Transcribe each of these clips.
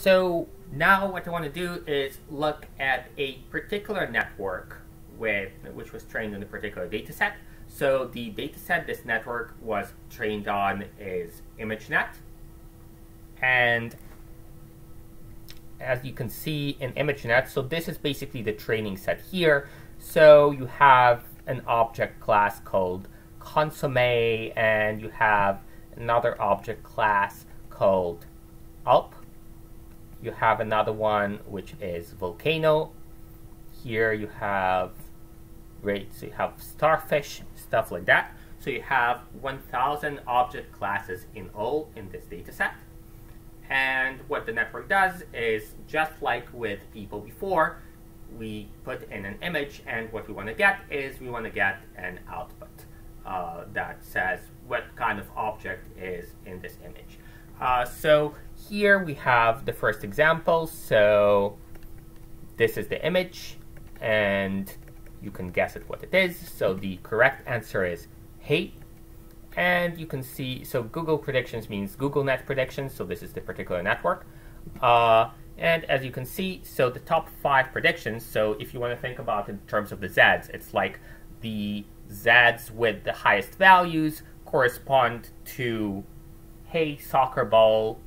So now what I want to do is look at a particular network with which was trained on a particular data set. So the data set this network was trained on is ImageNet. And as you can see in ImageNet, so this is basically the training set here. So you have an object class called consomme, and you have another object class called Alp. You have another one which is volcano. Here you have right, so you have starfish, stuff like that. So you have 1,000 object classes in all in this data set. And what the network does is just like with people before, we put in an image and what we want to get is we want to get an output uh, that says what kind of object is in this image. Uh, so here we have the first example. So this is the image and you can guess at what it is. So the correct answer is hay and you can see, so Google predictions means GoogLeNet predictions, so this is the particular network. Uh, and as you can see, so the top five predictions, so if you want to think about in terms of the Zs, it's like the Zs with the highest values correspond to hay, soccer ball,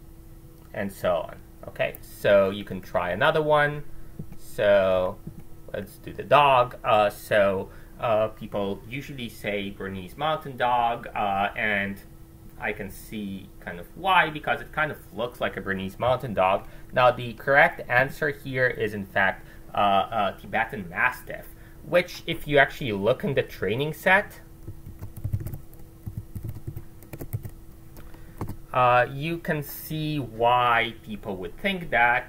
and so on. Okay, so you can try another one. So let's do the dog. Uh, so uh, people usually say Bernese Mountain Dog, uh, and I can see kind of why, because it kind of looks like a Bernese Mountain Dog. Now, the correct answer here is, in fact, uh, uh Tibetan Mastiff, which, if you actually look in the training set, uh, you can see why people would think that.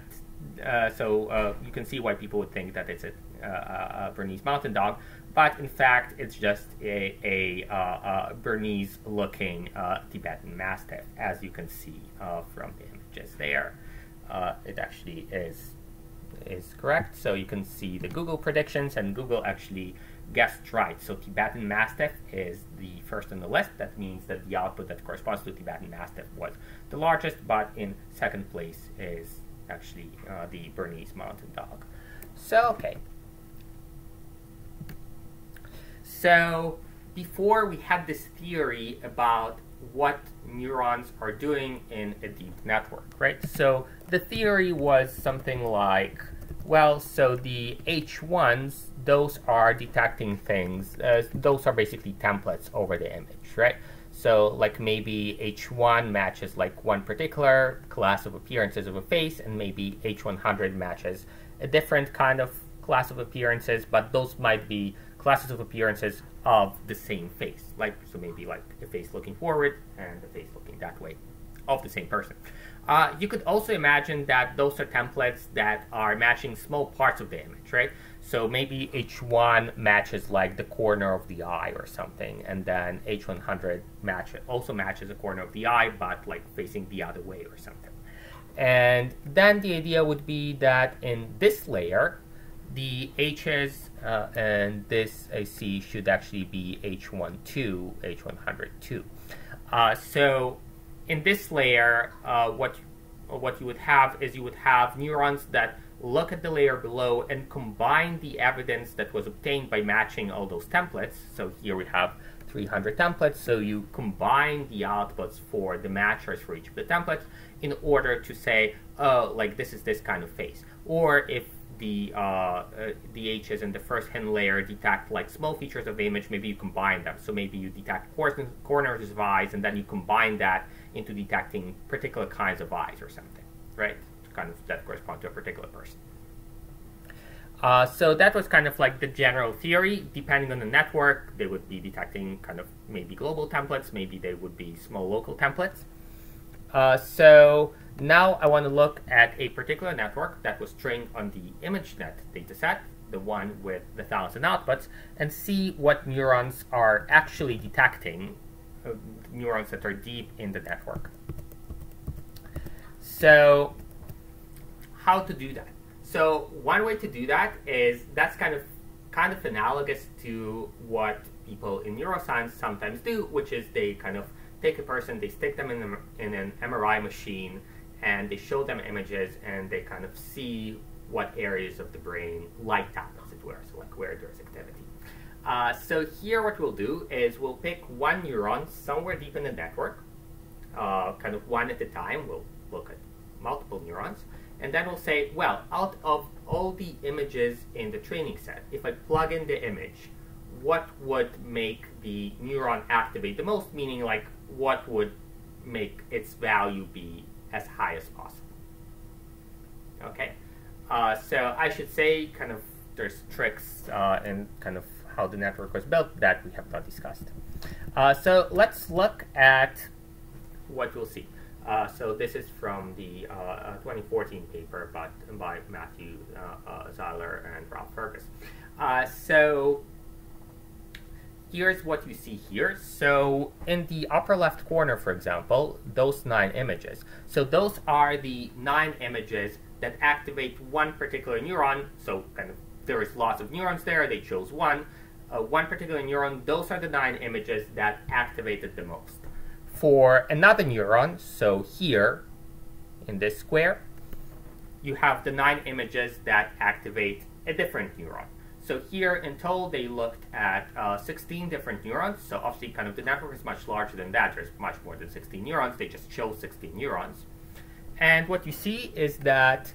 Uh, so you can see why people would think that it's a, a Bernese Mountain Dog but in fact, it's just a, a, uh, uh, Bernese-looking uh, Tibetan Mastiff, as you can see uh, from the images there. Uh, it actually is is correct. So you can see the Google predictions, and Google actually right. So Tibetan Mastiff is the first on the list. That means that the output that corresponds to Tibetan Mastiff was the largest, but in second place is actually uh, the Bernese Mountain Dog. So, okay, So before we had this theory about what neurons are doing in a deep network, right? So the theory was something like, well, so the H1s, those are detecting things. Uh, those are basically templates over the image, right? So like maybe H1 matches like one particular class of appearances of a face, and maybe H100 matches a different kind of class of appearances, but those might be classes of appearances of the same face. Like, so maybe like a face looking forward and a face looking that way of the same person. Uh, you could also imagine that those are templates that are matching small parts of the image, right? So maybe H1 matches like the corner of the eye or something, and then H100 match also matches a corner of the eye, but like facing the other way or something. And then the idea would be that in this layer, the H's uh, and this see should actually be H12, H102. Uh, so in this layer, uh, what what you would have is you would have neurons that look at the layer below and combine the evidence that was obtained by matching all those templates. So here we have 300 templates, so you combine the outputs for the matchers for each of the templates in order to say, oh, like this is this kind of face. Or if the uh, uh, the H's in the first hidden layer detect like small features of the image, maybe you combine them. So maybe you detect corners of eyes, and then you combine that into detecting particular kinds of eyes or something, right? Kind of that correspond to a particular person. Uh, so that was kind of like the general theory. Depending on the network, they would be detecting kind of maybe global templates, maybe they would be small local templates. Uh, so now I want to look at a particular network that was trained on the ImageNet dataset, the one with the thousand outputs, and see what neurons are actually detecting, Uh, neurons that are deep in the network. So how to do that? So one way to do that is that's kind of kind of analogous to what people in neuroscience sometimes do, which is they kind of take a person, they stick them in, the, in an MRI machine, and they show them images and they kind of see what areas of the brain light up, as it were, so like where there's activity. Uh, so here what we'll do is we'll pick one neuron somewhere deep in the network, uh, kind of one at a time. We'll look at multiple neurons. And then we'll say, well, out of all the images in the training set, if I plug in the image, what would make the neuron activate the most? Meaning, like, what would make its value be as high as possible? Okay, uh, so I should say, kind of, there's tricks uh, in kind of how the network was built that we have not discussed. Uh, so let's look at what we'll see. Uh, so this is from the uh, 2014 paper by, by Matthew uh, uh, Zeiler and Ralph Fergus. Uh, so here's what you see here. So in the upper left corner, for example, those nine images. So those are the nine images that activate one particular neuron. So kind of there is lots of neurons there. They chose one. One particular neuron. Those are the nine images that activated the most for another neuron, so here in this square, you have the nine images that activate a different neuron. So here in total, they looked at uh, 16 different neurons. So obviously, kind of the network is much larger than that. There's much more than 16 neurons. They just chose 16 neurons. And what you see is that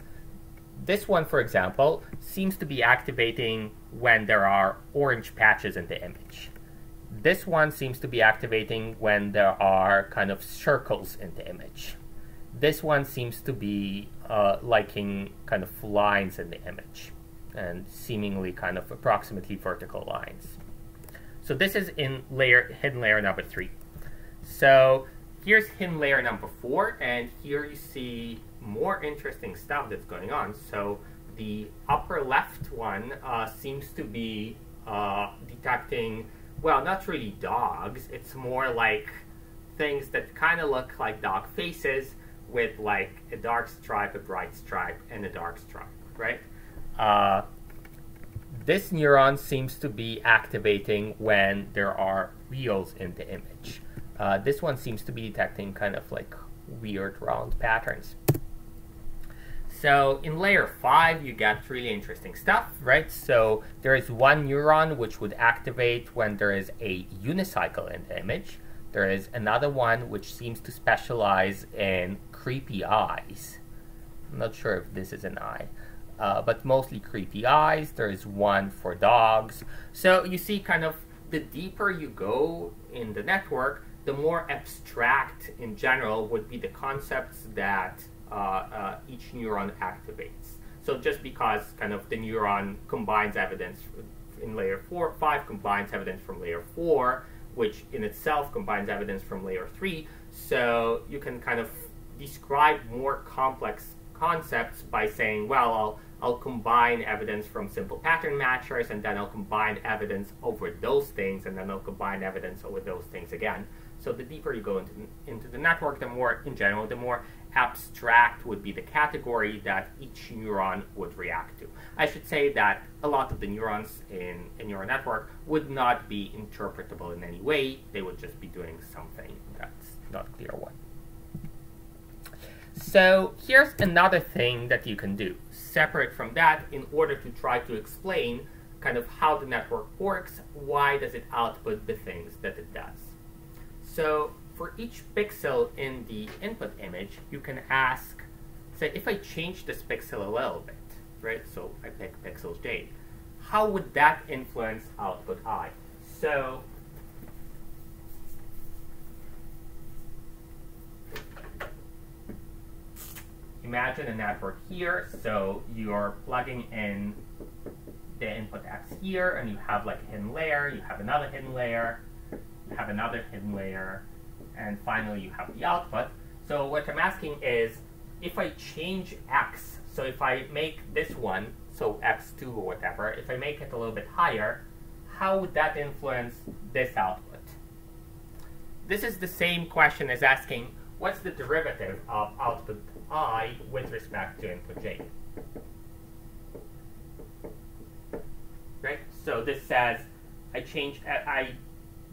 this one, for example, seems to be activating when there are orange patches in the image. This one seems to be activating when there are kind of circles in the image. This one seems to be uh, liking kind of lines in the image and seemingly kind of approximately vertical lines. So this is in layer hidden layer number three. So here's hidden layer number four, and here you see more interesting stuff that's going on. So the upper left one uh, seems to be uh, detecting well, not really dogs. It's more like things that kind of look like dog faces with like a dark stripe, a bright stripe, and a dark stripe, right? Uh, this neuron seems to be activating when there are wheels in the image. Uh, this one seems to be detecting kind of like weird round patterns. So in layer 5, you get really interesting stuff, right? So there is one neuron which would activate when there is a unicycle in the image. There is another one which seems to specialize in creepy eyes. I'm not sure if this is an eye, uh, but mostly creepy eyes. There is one for dogs. So you see kind of the deeper you go in the network, the more abstract in general would be the concepts that uh, uh, each neuron activates. So just because kind of the neuron combines evidence in layer four, five combines evidence from layer four, which in itself combines evidence from layer three. So you can kind of describe more complex concepts by saying, well, I'll, I'll combine evidence from simple pattern matchers, and then I'll combine evidence over those things, and then I'll combine evidence over those things again. So the deeper you go into, into the network, the more, in general, the more abstract would be the category that each neuron would react to. I should say that a lot of the neurons in a neural network would not be interpretable in any way. They would just be doing something that's not clear what. So here's another thing that you can do, separate from that, in order to try to explain kind of how the network works, why does it output the things that it does. So for each pixel in the input image, you can ask, say, if I change this pixel a little bit, right? So I pick pixel J, how would that influence output I? So imagine a network here. So you're plugging in the input X here, and you have like a hidden layer, you have another hidden layer, have another hidden layer, and finally you have the output. So what I'm asking is, if I change x, so if I make this one, so x2 or whatever, if I make it a little bit higher, how would that influence this output? This is the same question as asking, what's the derivative of output i with respect to input j? Right? So this says I change, I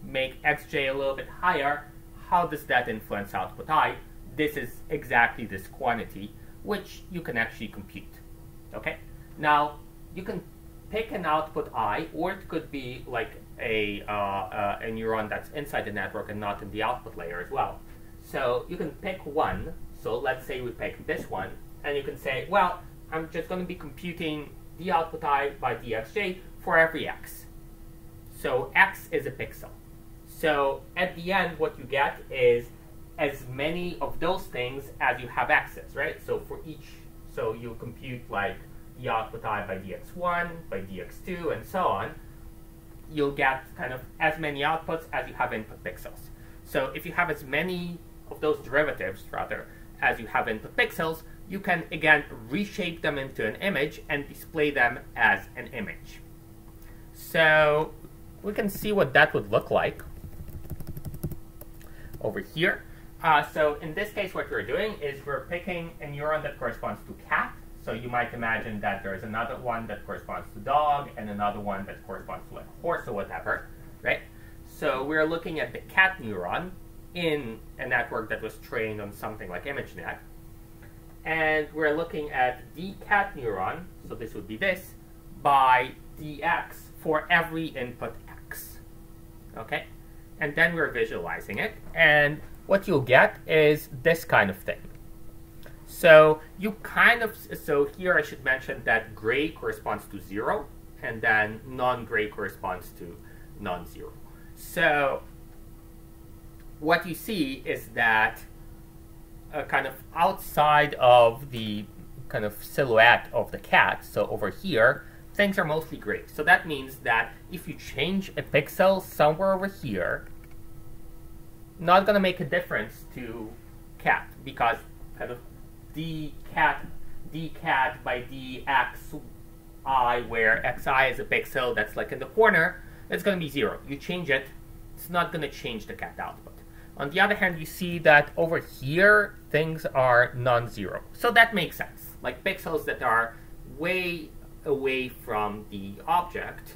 make xj a little bit higher, how does that influence output i? this is exactly this quantity, which you can actually compute. Okay? Now, you can pick an output i, or it could be like a, uh, uh, a neuron that's inside the network and not in the output layer as well. So you can pick one. So let's say we pick this one, and you can say, well, I'm just going to be computing the output i by dxj for every x. So x is a pixel. So at the end, what you get is as many of those things as you have access, right? So for each, so you compute like output i by dx1, by dx2, and so on. You'll get kind of as many outputs as you have input pixels. So if you have as many of those derivatives, rather, as you have input pixels, you can, again, reshape them into an image and display them as an image. So we can see what that would look like over here. Uh, so in this case, what we're doing is we're picking a neuron that corresponds to cat. So you might imagine that there's another one that corresponds to dog and another one that corresponds to like horse or whatever, right? So we're looking at the cat neuron in a network that was trained on something like ImageNet. And we're looking at the cat neuron, so this would be this, by dx for every input x. Okay? And then we're visualizing it. And what you'll get is this kind of thing. So you kind of, so here I should mention that gray corresponds to zero, and then non-gray corresponds to non-zero. So what you see is that uh, kind of outside of the kind of silhouette of the cat, so over here, things are mostly gray. So that means that if you change a pixel somewhere over here, not going to make a difference to cat because kind of d cat d cat by d x i where xi is a pixel that's like in the corner, it's going to be zero. You change it, it's not going to change the cat output. On the other hand, you see that over here, things are non-zero. So that makes sense. Like pixels that are way away from the object,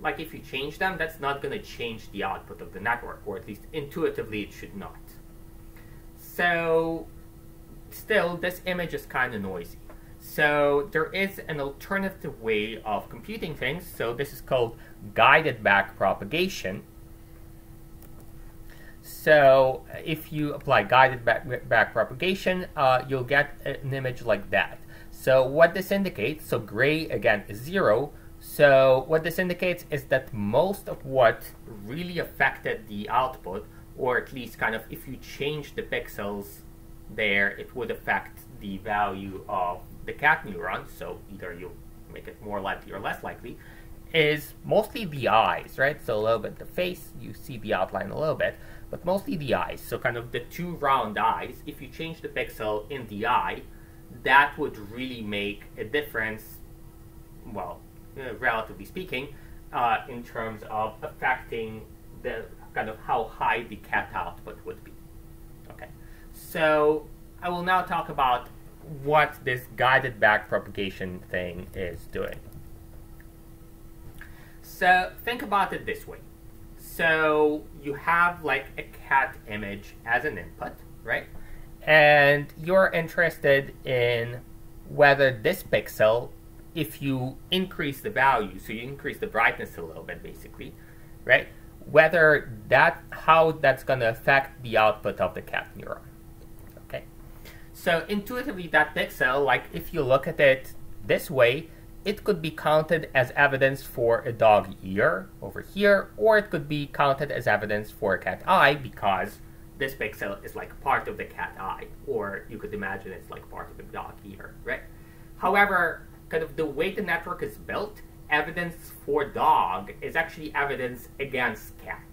like if you change them, that's not going to change the output of the network, or at least intuitively it should not. So still, this image is kind of noisy. So there is an alternative way of computing things. So this is called guided back propagation. So if you apply guided back, back propagation, uh, you'll get an image like that. So what this indicates, so gray again is zero. So what this indicates is that most of what really affected the output, or at least kind of if you change the pixels there, it would affect the value of the cat neuron. So either you make it more likely or less likely, is mostly the eyes, right? So a little bit the face, you see the outline a little bit but mostly the eyes. So kind of the two round eyes, if you change the pixel in the eye, that would really make a difference, well, uh, relatively speaking, uh, in terms of affecting the kind of how high the cat output would be. Okay, so I will now talk about what this guided back propagation thing is doing. So think about it this way. So you have like a cat image as an input, right? And you're interested in whether this pixel, if you increase the value, so you increase the brightness a little bit basically, right? Whether that, how that's going to affect the output of the cat neuron. Okay. So intuitively that pixel, like if you look at it this way, it could be counted as evidence for a dog ear over here, or it could be counted as evidence for a cat eye because this pixel is like part of the cat eye, or you could imagine it's like part of a dog ear, right? However, kind of the way the network is built, evidence for dog is actually evidence against cat.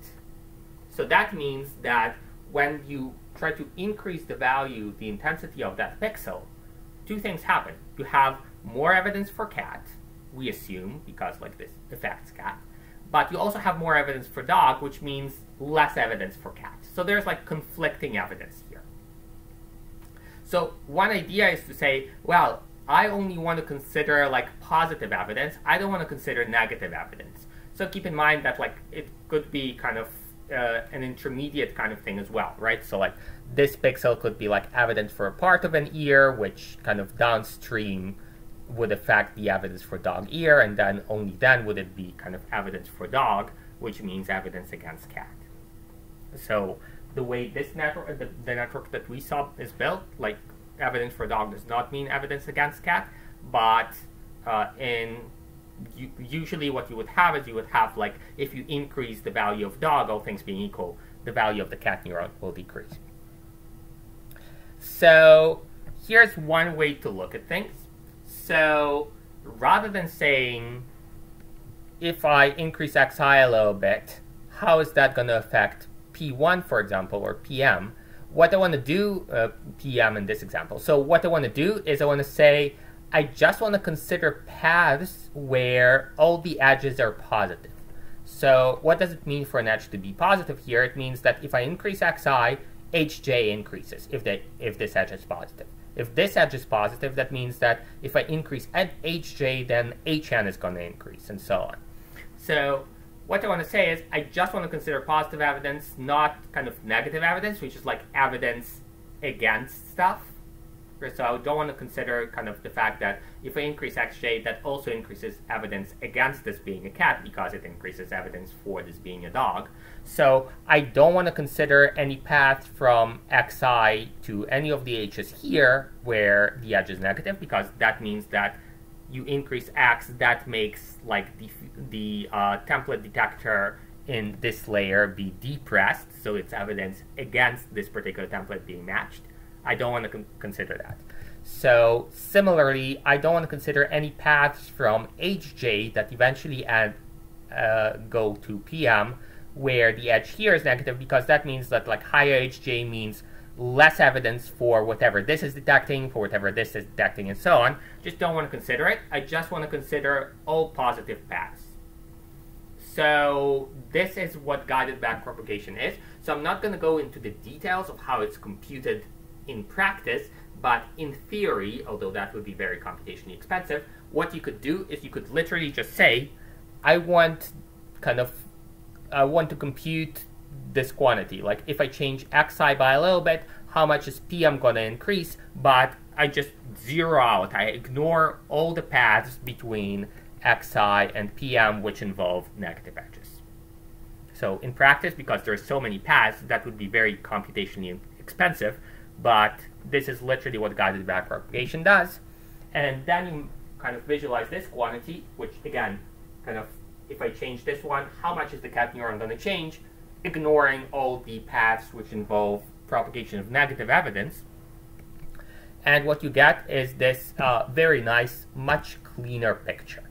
So that means that when you try to increase the value, the intensity of that pixel, two things happen. You have more evidence for cat, we assume, because like this affects cat. But you also have more evidence for dog, which means less evidence for cat. So there's like conflicting evidence here. So one idea is to say, well, I only want to consider like positive evidence. I don't want to consider negative evidence. So keep in mind that like it could be kind of uh, an intermediate kind of thing as well, right? So like this pixel could be like evidence for a part of an ear, which kind of downstream would affect the evidence for dog ear, and then only then would it be kind of evidence for dog, which means evidence against cat. So the way this network, the, the network that we saw is built, like evidence for dog does not mean evidence against cat, but uh, in you, usually what you would have is you would have like if you increase the value of dog, all things being equal, the value of the cat neuron will decrease. So here's one way to look at things. So rather than saying if I increase xi a little bit, how is that going to affect P1, for example, or PM? What I want to do, uh, PM in this example. So what I want to do is I want to say I just want to consider paths where all the edges are positive. So what does it mean for an edge to be positive here? It means that if I increase xi, hj increases if, they, if this edge is positive. If this edge is positive, that means that if I increase hj, then hn is going to increase, and so on. So what I want to say is I just want to consider positive evidence, not kind of negative evidence, which is like evidence against stuff. So I don't want to consider kind of the fact that if I increase xj, that also increases evidence against this being a cat because it increases evidence for this being a dog. So I don't want to consider any path from xi to any of the h's here where the edge is negative because that means that you increase x, that makes like the, the uh, template detector in this layer be depressed, so it's evidence against this particular template being matched. I don't want to con consider that. So similarly, I don't want to consider any paths from hj that eventually add, uh, go to pm where the edge here is negative because that means that like higher hj means less evidence for whatever this is detecting, for whatever this is detecting, and so on. Just don't want to consider it. I just want to consider all positive paths. So this is what guided backpropagation is. So I'm not going to go into the details of how it's computed in practice, but in theory, although that would be very computationally expensive, what you could do is you could literally just say, I want kind of, I want to compute this quantity. Like if I change xi by a little bit, how much is pm going to increase? But I just zero out. I ignore all the paths between xi and pm which involve negative edges. So in practice, because there are so many paths, that would be very computationally expensive, but this is literally what guided backpropagation does. And then you kind of visualize this quantity, which again, kind of, if I change this one, how much is the cat neuron going to change? Ignoring all the paths which involve propagation of negative evidence. And what you get is this uh, very nice, much cleaner picture.